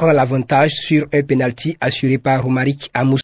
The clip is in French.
prend l'avantage sur un penalty assuré par Romaric Amous.